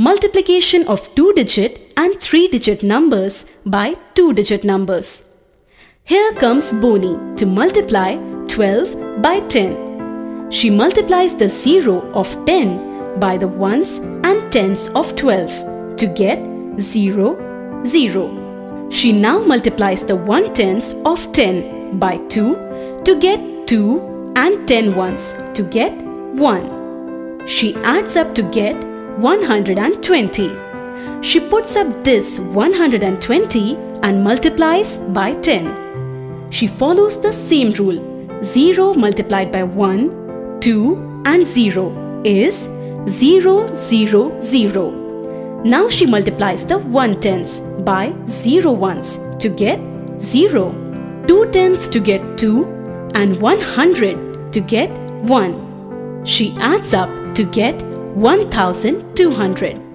Multiplication of 2-digit and 3-digit numbers by 2-digit numbers. Here comes Boni to multiply 12 by 10. She multiplies the 0 of 10 by the ones and tens of 12 to get 0, 0. She now multiplies the 1 tens of 10 by 2 to get 2 and 10 ones to get 1. She adds up to get 120. She puts up this 120 and multiplies by 10. She follows the same rule. 0 multiplied by 1, 2 and 0 is 0, 0, 0. Now she multiplies the 1 tens by 0 ones to get 0, 2 tens to get 2 and 100 to get 1. She adds up to get 1200.